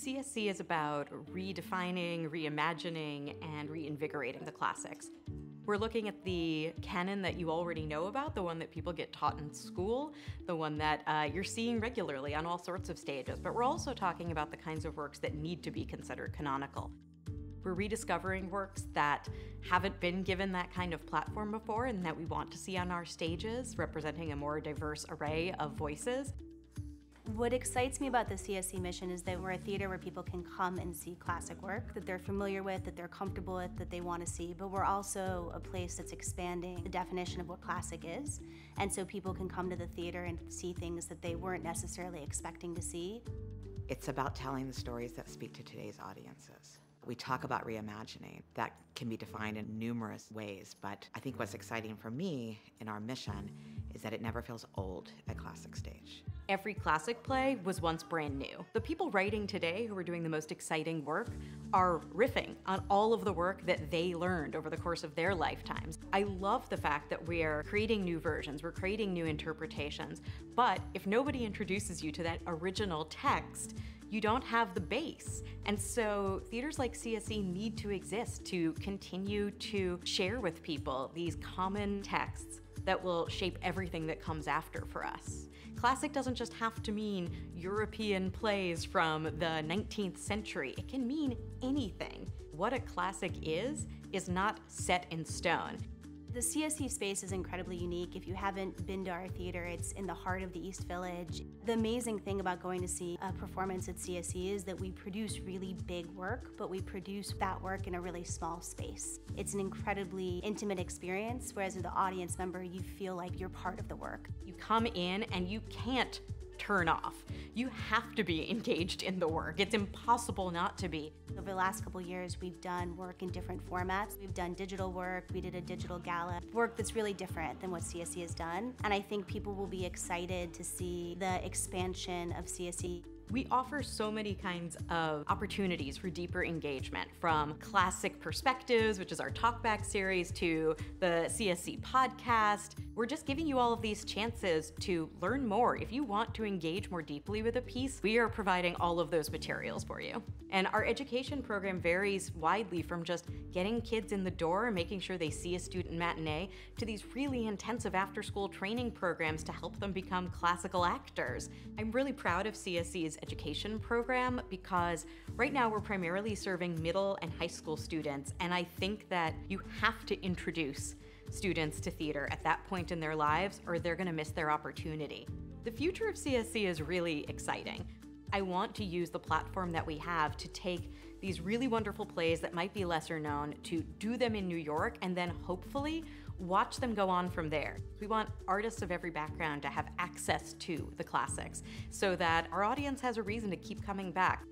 CSC is about redefining, reimagining, and reinvigorating the classics. We're looking at the canon that you already know about, the one that people get taught in school, the one that uh, you're seeing regularly on all sorts of stages, but we're also talking about the kinds of works that need to be considered canonical. We're rediscovering works that haven't been given that kind of platform before and that we want to see on our stages, representing a more diverse array of voices. What excites me about the CSC mission is that we're a theater where people can come and see classic work that they're familiar with, that they're comfortable with, that they want to see, but we're also a place that's expanding the definition of what classic is. And so people can come to the theater and see things that they weren't necessarily expecting to see. It's about telling the stories that speak to today's audiences. We talk about reimagining. That can be defined in numerous ways, but I think what's exciting for me in our mission is that it never feels old at Classic Stage. Every classic play was once brand new. The people writing today who are doing the most exciting work are riffing on all of the work that they learned over the course of their lifetimes. I love the fact that we are creating new versions, we're creating new interpretations, but if nobody introduces you to that original text, you don't have the base. And so theaters like CSC need to exist to continue to share with people these common texts that will shape everything that comes after for us. Classic doesn't just have to mean European plays from the 19th century. It can mean anything. What a classic is, is not set in stone. The CSC space is incredibly unique. If you haven't been to our theater, it's in the heart of the East Village. The amazing thing about going to see a performance at CSC is that we produce really big work, but we produce that work in a really small space. It's an incredibly intimate experience, whereas as the audience member, you feel like you're part of the work. You come in and you can't turn off. You have to be engaged in the work. It's impossible not to be. Over the last couple years, we've done work in different formats. We've done digital work, we did a digital gala, work that's really different than what CSC has done. And I think people will be excited to see the expansion of CSC. We offer so many kinds of opportunities for deeper engagement from classic perspectives, which is our talkback series, to the CSC podcast. We're just giving you all of these chances to learn more. If you want to engage more deeply with a piece, we are providing all of those materials for you. And our education program varies widely from just getting kids in the door making sure they see a student matinee to these really intensive after school training programs to help them become classical actors. I'm really proud of CSC's education program because right now we're primarily serving middle and high school students, and I think that you have to introduce students to theater at that point in their lives or they're gonna miss their opportunity. The future of CSC is really exciting. I want to use the platform that we have to take these really wonderful plays that might be lesser known to do them in New York and then hopefully watch them go on from there. We want artists of every background to have access to the classics so that our audience has a reason to keep coming back.